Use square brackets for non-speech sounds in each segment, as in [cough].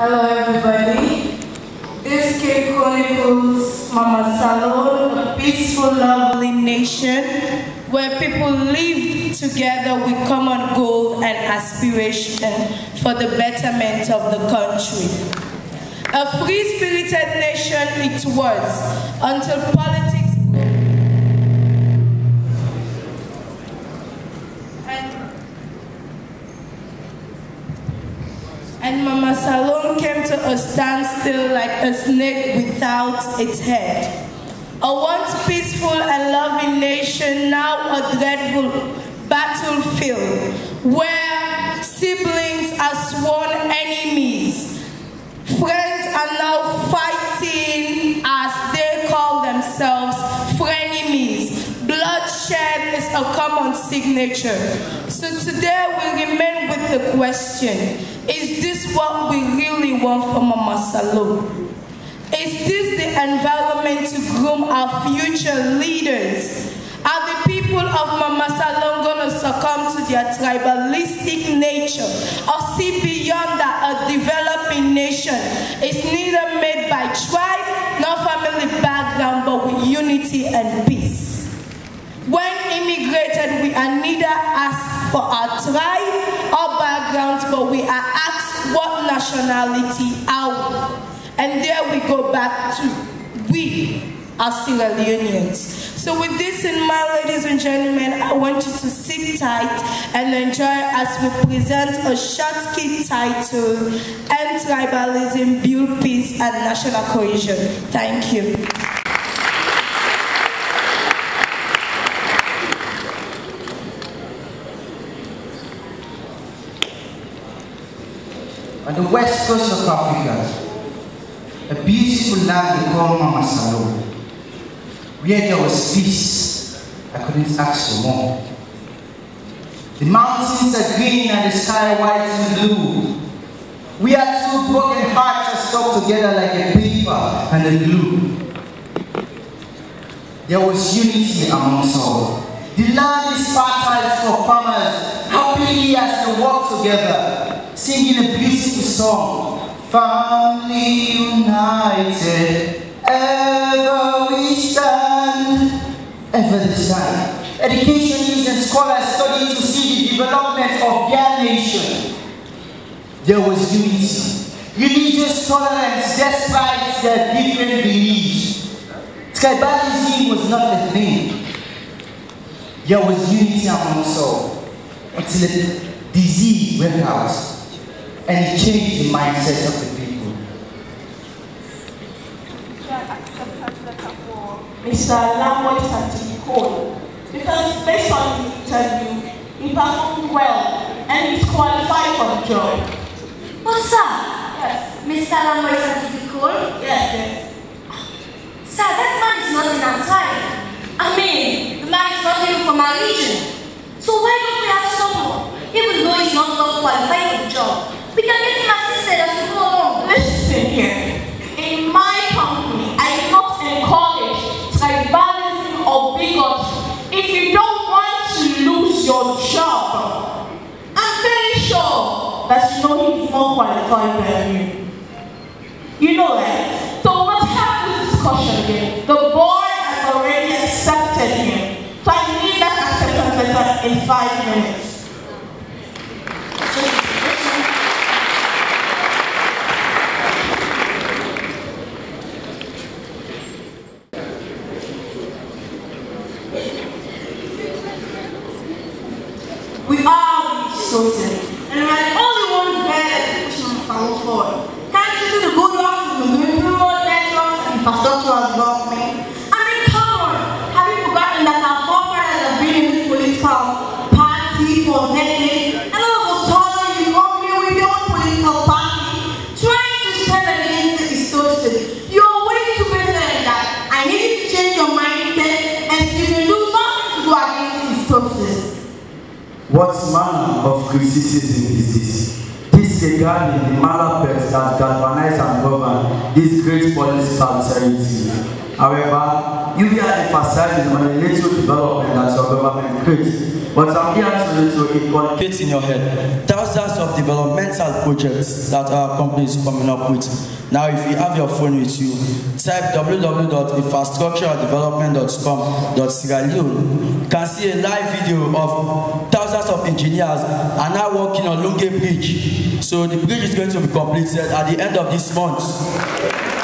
Hello, everybody. This cake chronicles Mama Salone, a peaceful, lovely nation where people live together with common goal and aspiration for the betterment of the country. A free-spirited nation it was until politics and Mama Salone came to a standstill like a snake without its head. A once peaceful and loving nation, now a dreadful battlefield where siblings are sworn enemies. Friends are now fighting as they call themselves frenemies. Bloodshed is a common signature. So today we remain with the question, is this what we really want for Mama Salone? Is this the environment to groom our future leaders? Are the people of Mama Salone going to succumb to their tribalistic nature or see beyond that a developing nation is neither made by tribe nor family background but with unity and peace? When immigrated, we are neither asked for our tribe or background, but we are what nationality are we? And there we go back to we are Sierra Leoneans. So with this in mind, ladies and gentlemen, I want you to sit tight and enjoy as we present a short key titled End Tribalism, Build Peace and National Cohesion. Thank you. On the west coast of Africa, a beautiful land they call Mama Salone, where there was peace, I couldn't ask for more. The mountains are green and the sky white and blue. We are two broken hearts that stuck together like a paper and a glue. There was unity amongst all. The land is fertile for farmers, happily as they work together, singing a beautiful song. Family united, ever we stand, ever the stand. Educationists and scholars study to see the development of their nation. There was unity, religious tolerance despite their different beliefs. Tribalism was not a thing. There was unity amongst all until a disease went out and change the mindset of the people. Mr. Lamoy Satikol because based on the interview, he performed well and he's qualified for the job. What's up? Yes. Mr. Lamoy Satikol? Yes, yes. Sir, that man is not in our tribe. I mean, the man is not even from our region. So why don't we have someone, even though he's not well qualified get him assisted as we go along. Listen here. In my company, I do not encourage tribalism or bigotry. If you don't want to lose your job, I'm very sure that you know he's more qualified than you. You know that. So let's have this discussion again. The board has already accepted him. So I need that acceptance letter in five minutes. Forward. You see the good work doing through road networks and infrastructural development? I mean, come on. Have you forgotten that our forefathers have been in this political party for decades? And all of a sudden you come here with your political party trying to stand against the resources. You're way too better that. I need you to change your mindset and you can do nothing to go against the resources. What manner of criticism is this? Disregarding the malapert that galvanize and govern this great political territory. However, you are emphasizing on the little development that your government creates, But I'm here to, to inculcate in your head thousands of developmental projects that our company is coming up with. Now, if you have your phone with you, type www.infrastructuredevelopment.com.sierra Leone. You can see a live video of of engineers are now working on Lunge Bridge. So the bridge is going to be completed at the end of this month.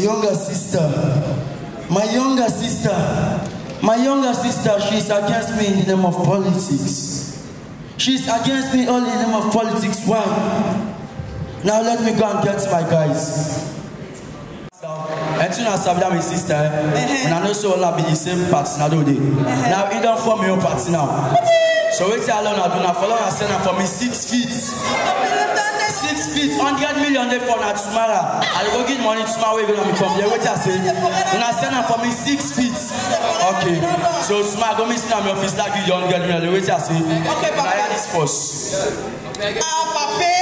Younger sister, my younger sister, my younger sister, she's against me in the name of politics. She's against me only in the name of politics. Why? Now let me go and get my guys. And soon as I'm my sister, and I know so all be the same party now, do they? Now, he don't form your party now. So wait till I do now. Follow and send for me six feet. [laughs] Six feet, hundred million they for now tomorrow. I go get money tomorrow. We gonna be come here. Wait till I say. When I send for me six feet. Okay. So tomorrow go me sit in my office like you hundred million. Wait till I say. Okay, Papa. I this first. Ah, Papa.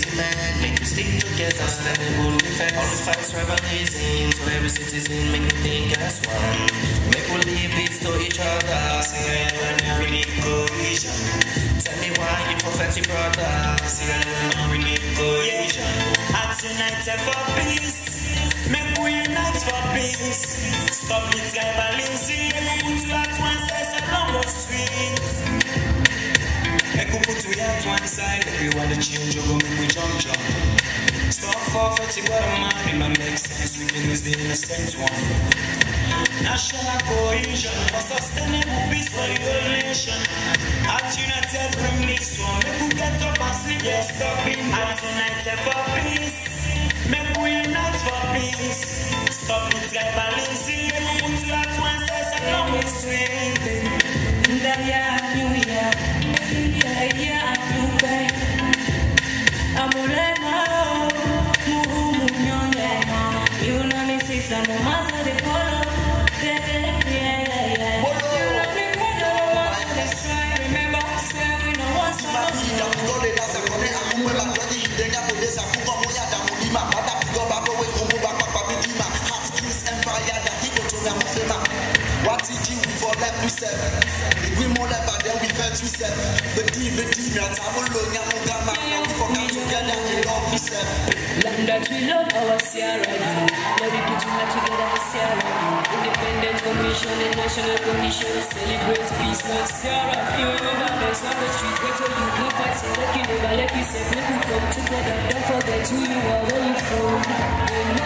easy man. Make me stick together, stable, be fast. All the fights rivalizing, so every citizen make you think as one. Make we leave this to each other, See say when we need cohesion. Tell me why you perfect your brother, See say when we need cohesion. Hearts tonight for peace, make we unite for peace. Stop this guy We put you at one side, so long was sweet. People put we have one side If you wanna change or go make we jump jump Stop for 40 but I'm not It might make sense We can use the innocent one National cohesion For sustainable peace for the nation At United bring this one we we get up and see Yes, stop it At United for peace Make we not for peace Stop it, We Put you at one side So long we swing Then yeah Land that we love our Sierra Let it get unite together for Sierra Independent Commission and National Commission Celebrate peace like Sierra You remember there's on the street Ghetto you go let you never let you Make we come together. Don't forget who you are Where you from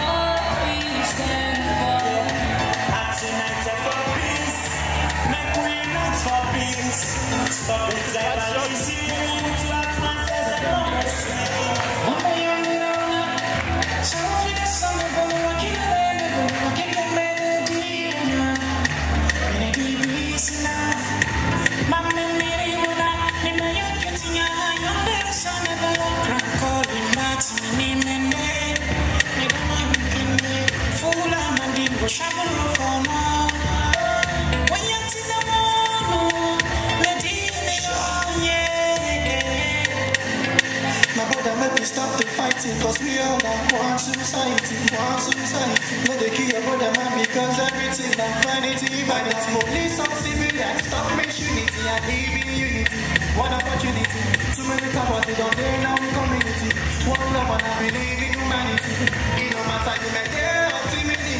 71 suicide No they kill your brother man because everything na vanity But as police and civil stop race unity and live unity One opportunity, too many powers they don't dare now we community One love and I believe in humanity It don't matter you may dare ultimately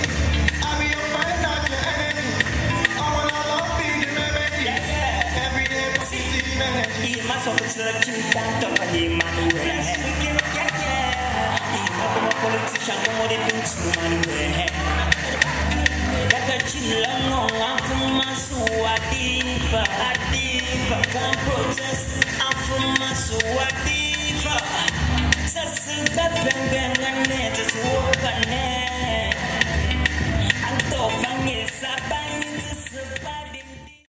I be your friend not your enemy I wanna love be the remedy Everyday positive energy Come on, they do to man, Yakachilano, I'm from Masuadifa, Adifa, come protest, I'm from Masuadifa. Sasinda Pengen and Net is work and Anto Fangi Saban